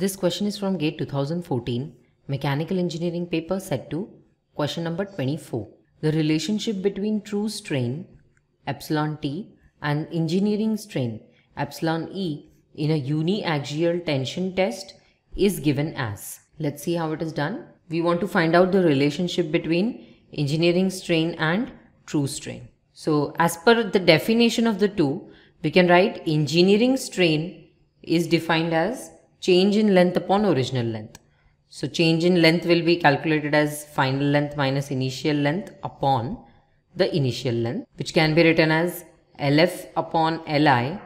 This question is from GATE 2014, Mechanical Engineering paper set 2, question number 24. The relationship between true strain, epsilon T, and engineering strain, epsilon E, in a uniaxial tension test is given as. Let's see how it is done. We want to find out the relationship between engineering strain and true strain. So as per the definition of the two, we can write engineering strain is defined as change in length upon original length. So change in length will be calculated as final length minus initial length upon the initial length which can be written as LF upon Li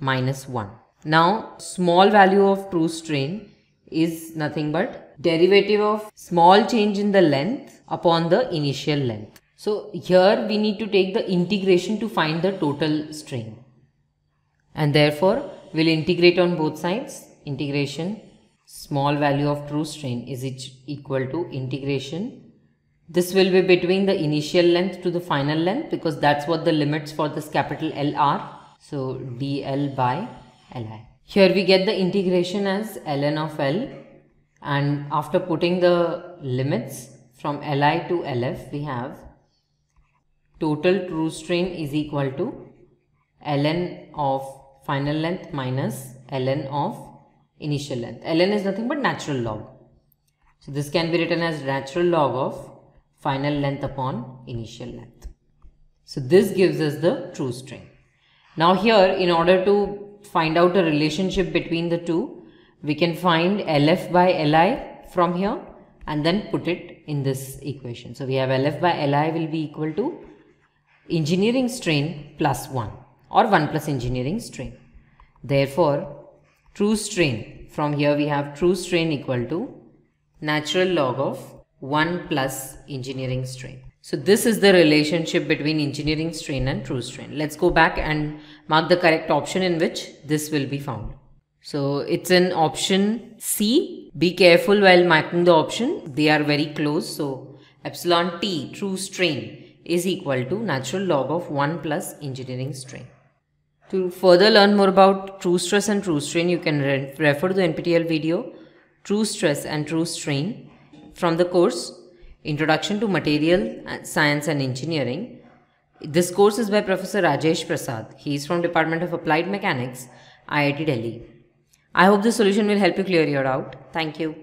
minus 1. Now small value of true strain is nothing but derivative of small change in the length upon the initial length. So here we need to take the integration to find the total strain and therefore we'll integrate on both sides integration small value of true strain is equal to integration? This will be between the initial length to the final length because that's what the limits for this capital L are. So dl by li. Here we get the integration as ln of l and after putting the limits from li to lf we have total true strain is equal to ln of final length minus ln of initial length. ln is nothing but natural log. So this can be written as natural log of final length upon initial length. So this gives us the true strain. Now here in order to find out a relationship between the two, we can find LF by Li from here and then put it in this equation. So we have LF by Li will be equal to engineering strain plus 1 or 1 plus engineering strain. Therefore, true strain. From here we have true strain equal to natural log of 1 plus engineering strain. So this is the relationship between engineering strain and true strain. Let's go back and mark the correct option in which this will be found. So it's an option C. Be careful while marking the option. They are very close. So epsilon T true strain is equal to natural log of 1 plus engineering strain. To further learn more about true stress and true strain, you can re refer to the NPTEL video True Stress and True Strain from the course Introduction to Material uh, Science and Engineering. This course is by Professor Rajesh Prasad. He is from Department of Applied Mechanics, IIT Delhi. I hope this solution will help you clear your doubt. Thank you.